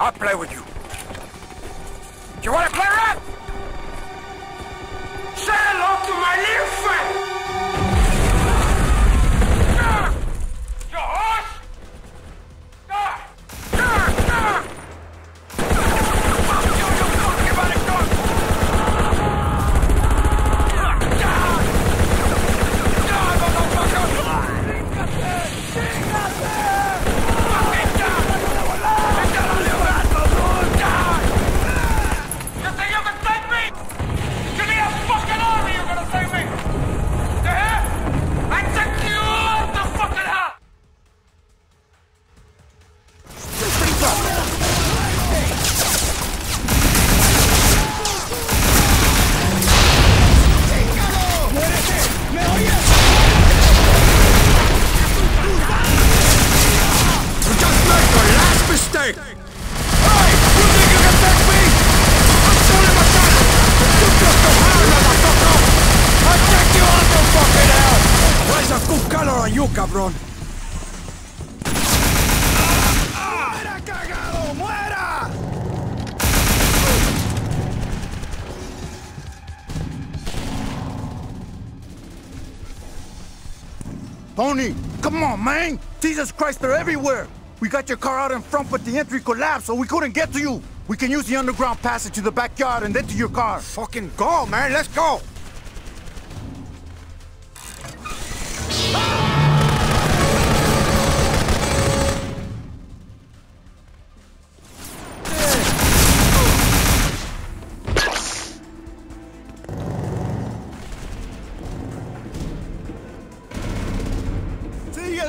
I'll play with you. You cabrón? ¡Muera, cagado! ¡Muera! Tony, come on, man! Jesus Christ, they're everywhere! We got your car out in front, but the entry collapsed, so we couldn't get to you! We can use the underground passage to the backyard and then to your car. Fucking go, man! Let's go!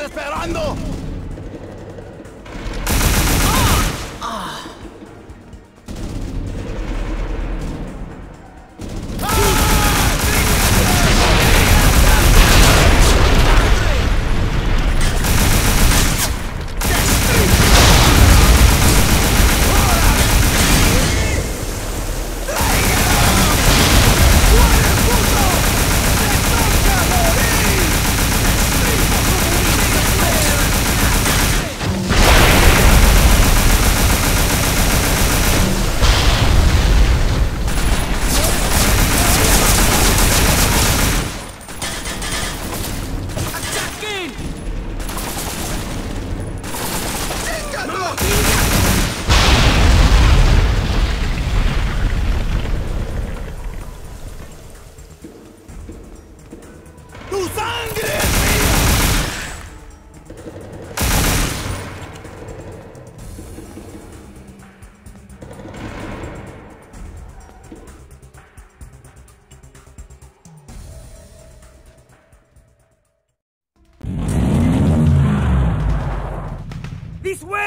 esperando!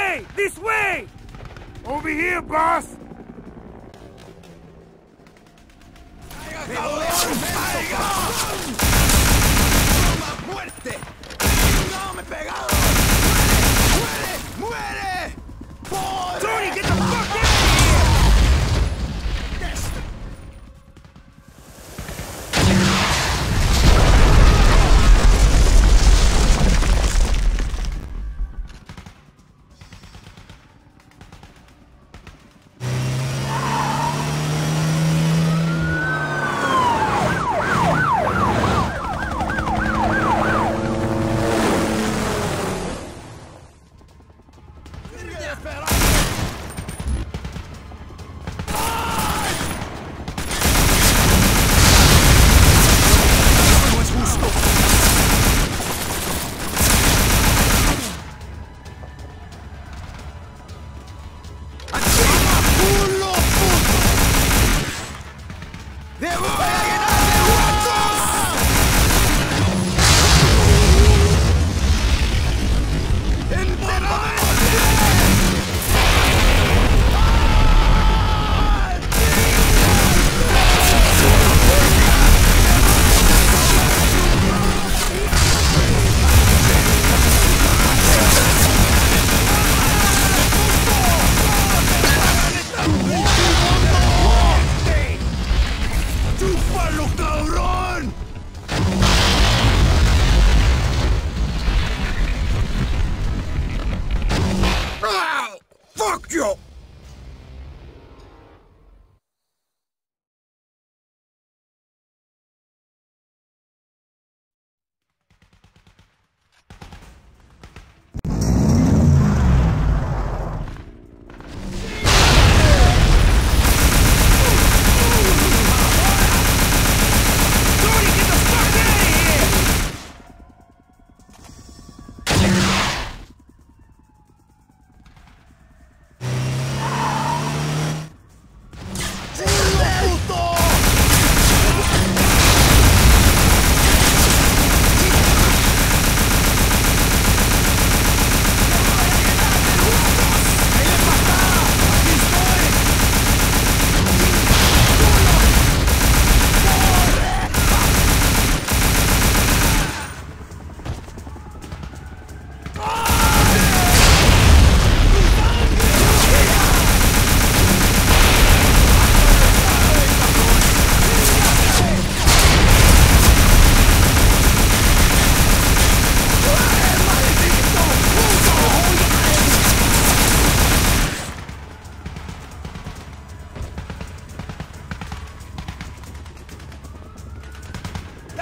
Way! This way! Over here, boss! ¡Muerte! ¡No, me pegado! ¡Muere! ¡Muere! ¡Por...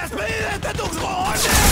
¡Despídete, tus cojones!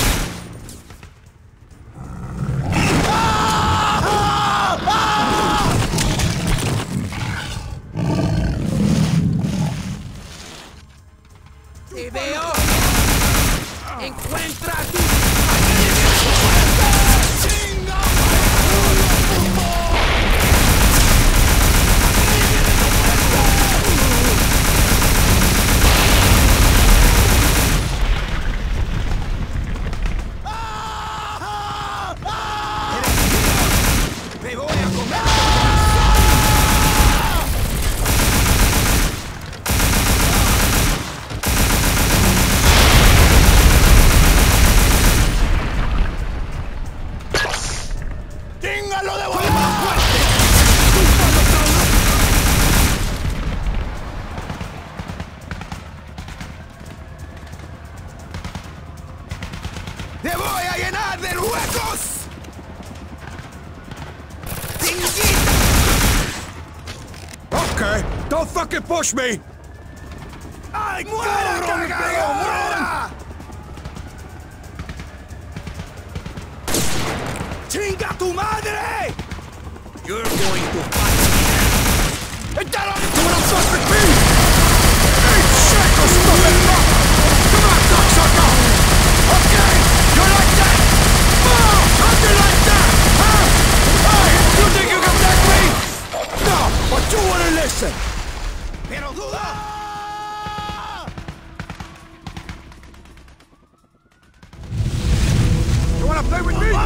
Push me! ¡Ay, cagado, muera! ¡Chinga tu madre! You're going to fight. Ain't that all you doing? I'm suspect me! Hey, shit, you stupid fuck! Come on, cocksucker! Okay, you're like that? Oh, how'd you like that? Huh? Hey, you think you can take me? No, but you wanna listen!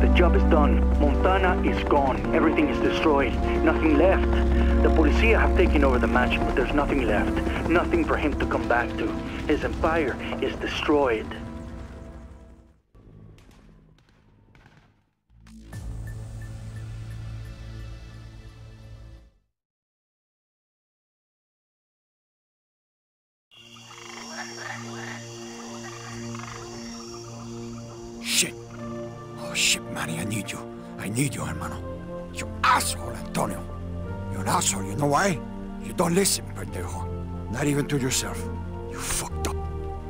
the job is done. Montana is gone. Everything is destroyed. Nothing left. The policia have taken over the mansion, but there's nothing left. Nothing for him to come back to. His empire is destroyed. Shit. Shit, Manny, I need you. I need you, hermano. You asshole, Antonio. You're an asshole, you know why? You don't listen, pendejo. Not even to yourself. You fucked up.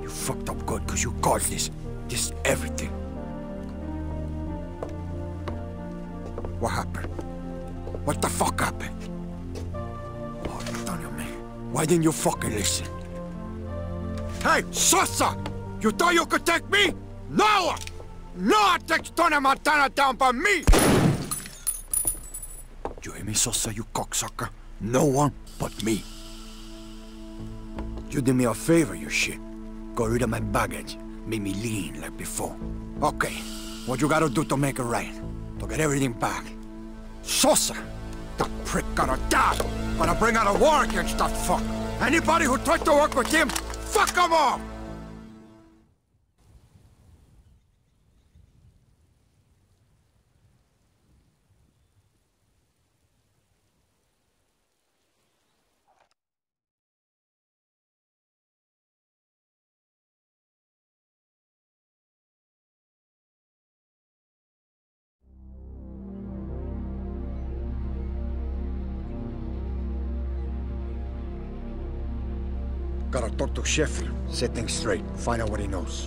You fucked up good, because you caused this. This everything. What happened? What the fuck happened? Oh, Antonio, man. Why didn't you fucking listen? Hey, Sosa! You thought you could take me? No! No takes Tony Montana down by me! You hear me, Sosa, you cocksucker? No one but me. You did me a favor, you shit. Got rid of my baggage. Made me lean like before. Okay, what you gotta do to make it right? To get everything back. Sosa! That prick gotta die! Gonna bring out a war against that fuck! Anybody who tried to work with him, fuck them all! Gotta talk to Sheffield, set things straight, find out what he knows.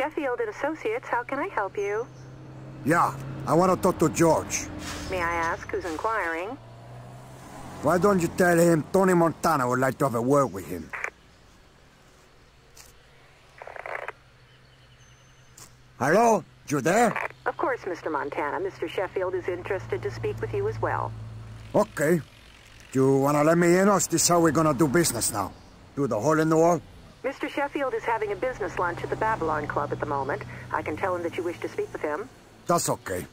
Sheffield and Associates. How can I help you? Yeah, I want to talk to George. May I ask who's inquiring? Why don't you tell him Tony Montana would like to have a word with him? Hello? You there? Of course, Mr. Montana. Mr. Sheffield is interested to speak with you as well. Okay. Do you wanna let me in or is this how we're gonna do business now? Do the hole in the wall? Mr. Sheffield is having a business lunch at the Babylon Club at the moment. I can tell him that you wish to speak with him. That's okay.